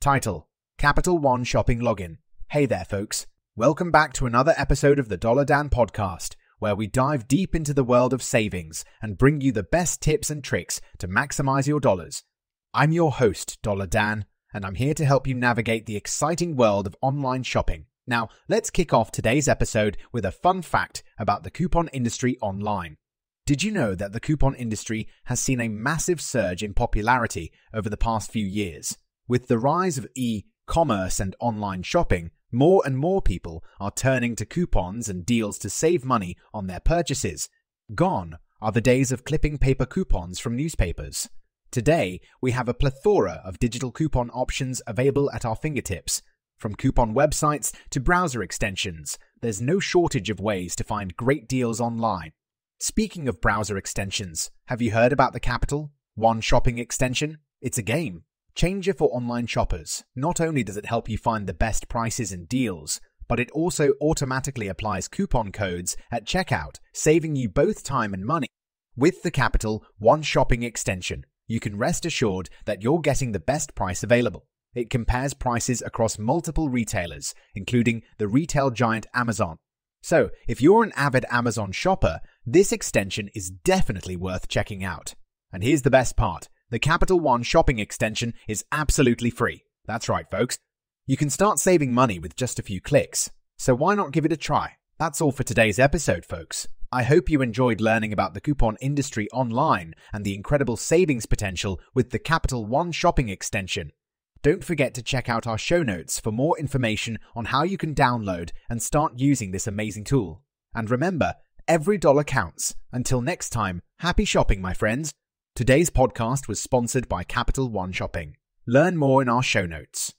Title Capital One Shopping Login. Hey there, folks. Welcome back to another episode of the Dollar Dan podcast, where we dive deep into the world of savings and bring you the best tips and tricks to maximize your dollars. I'm your host, Dollar Dan, and I'm here to help you navigate the exciting world of online shopping. Now, let's kick off today's episode with a fun fact about the coupon industry online. Did you know that the coupon industry has seen a massive surge in popularity over the past few years? With the rise of e commerce and online shopping, more and more people are turning to coupons and deals to save money on their purchases. Gone are the days of clipping paper coupons from newspapers. Today, we have a plethora of digital coupon options available at our fingertips. From coupon websites to browser extensions, there's no shortage of ways to find great deals online. Speaking of browser extensions, have you heard about the Capital One Shopping extension? It's a game. Changer for online shoppers. Not only does it help you find the best prices and deals, but it also automatically applies coupon codes at checkout, saving you both time and money. With the Capital One Shopping extension, you can rest assured that you're getting the best price available. It compares prices across multiple retailers, including the retail giant Amazon. So, if you're an avid Amazon shopper, this extension is definitely worth checking out. And here's the best part the Capital One shopping extension is absolutely free. That's right, folks. You can start saving money with just a few clicks. So why not give it a try? That's all for today's episode, folks. I hope you enjoyed learning about the coupon industry online and the incredible savings potential with the Capital One shopping extension. Don't forget to check out our show notes for more information on how you can download and start using this amazing tool. And remember, every dollar counts. Until next time, happy shopping, my friends. Today's podcast was sponsored by Capital One Shopping. Learn more in our show notes.